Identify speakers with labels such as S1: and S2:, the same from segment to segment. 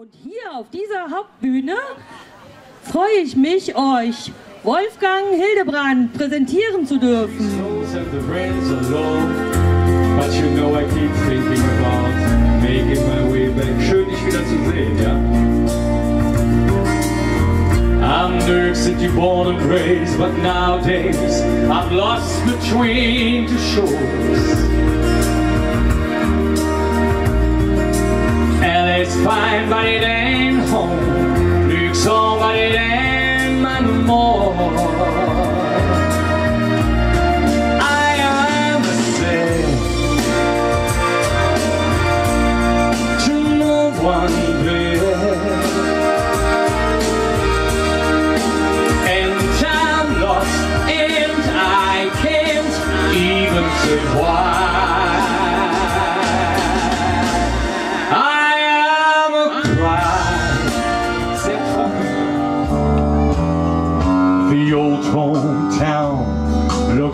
S1: Und hier auf dieser Hauptbühne freue ich mich, euch Wolfgang Hildebrand präsentieren zu dürfen.
S2: Schön, dich wieder zu sehen, ja? I'm York City born and raised, but nowadays I'm lost between two shores.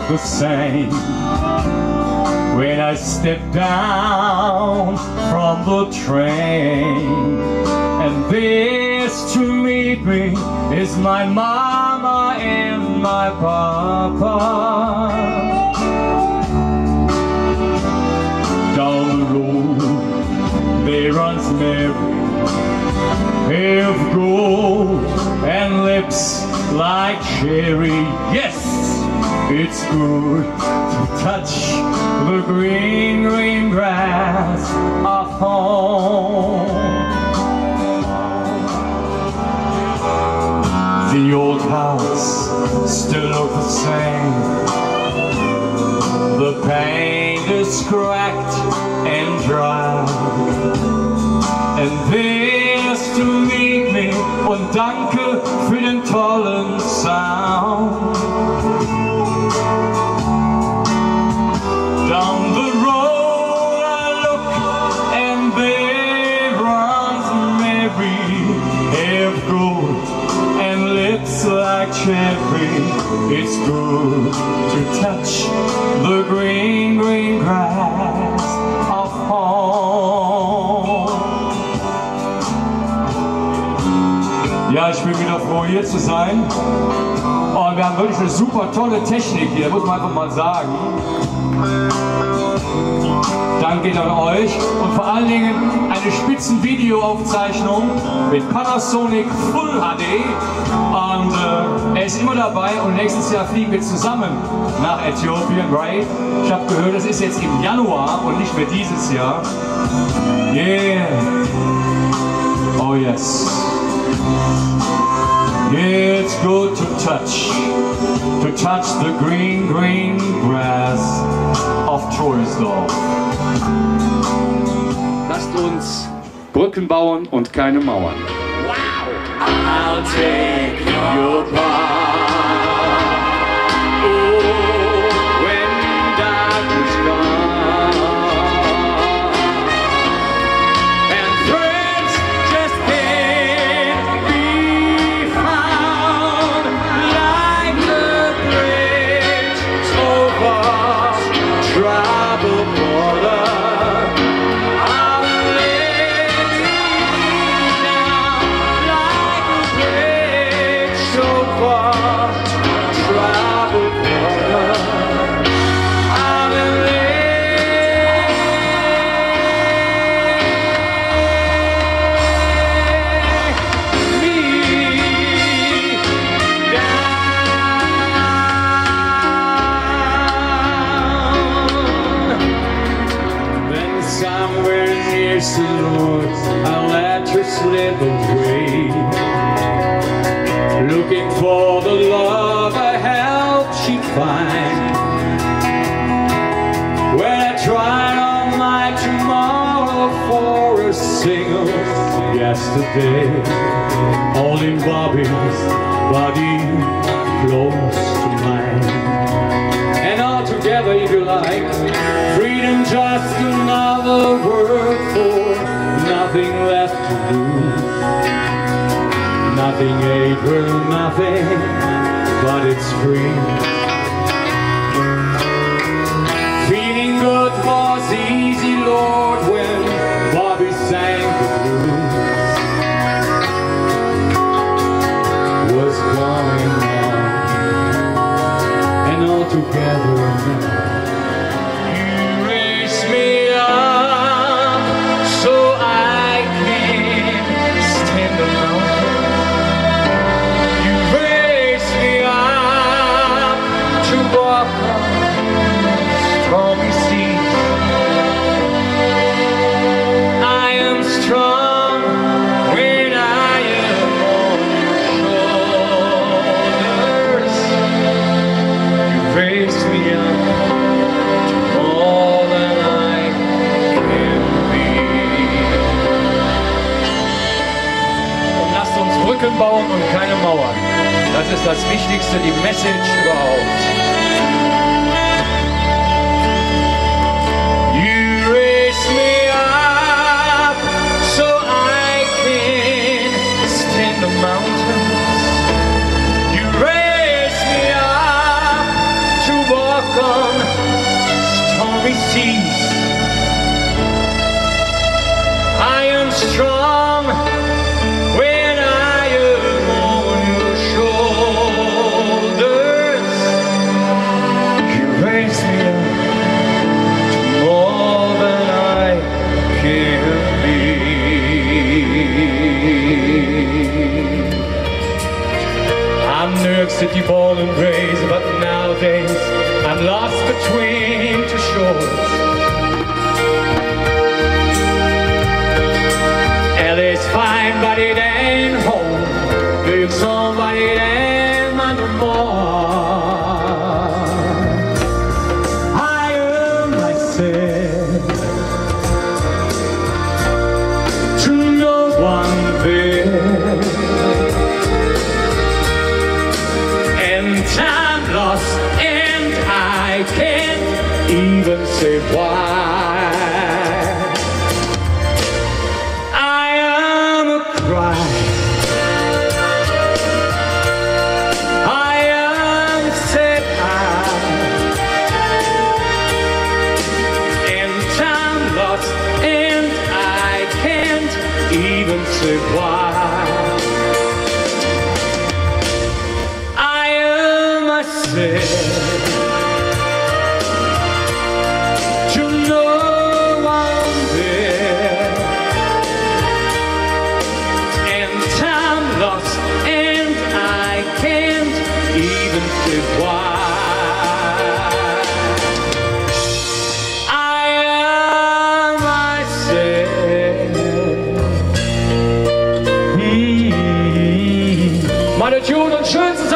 S2: The same when I stepped down from the train. And this to meet me is my mama and my papa. Down the road there runs Mary of gold and lips like cherry. Yes, to touch the green, green grass of home. The old house still looks the same. The paint is cracked and dry. And this to meet me und danke hair gold and lips like cherry. It's good to touch the green, green grass of home. Ja, ich bin wieder froh, hier zu sein. Und wir haben wirklich eine super tolle Technik hier, muss man einfach mal sagen. Dank geht an euch und vor allen Dingen eine spitzen Videoaufzeichnung mit Panasonic Full HD. Und äh, er ist immer dabei und nächstes Jahr fliegen wir zusammen nach Äthiopien, right? Ich habe gehört, das ist jetzt im Januar und nicht mehr dieses Jahr. Yeah. Oh yes. It's good to touch, to touch the green, green grass of Troisdorf. Lasst uns Brücken bauen und keine Mauern. I'll take your part. Near Lord, I'll let her slip away. Looking for the love I helped she'd find. When I tried all my tomorrow for a single yesterday, holding Bobby's body close to mine. And all together, if you like, freedom just another word for nothing left to lose. Nothing April, nothing, but it's free. Bauen und keine Mauern. Das ist das Wichtigste, die Message überhaupt. New York City born and raised, but nowadays I'm lost between two shores. LA's fine, but it ain't home. New York's say why. I am a cry. I am set high. And time lost, and I can't even say why. I am myself Meine Juden und schönsten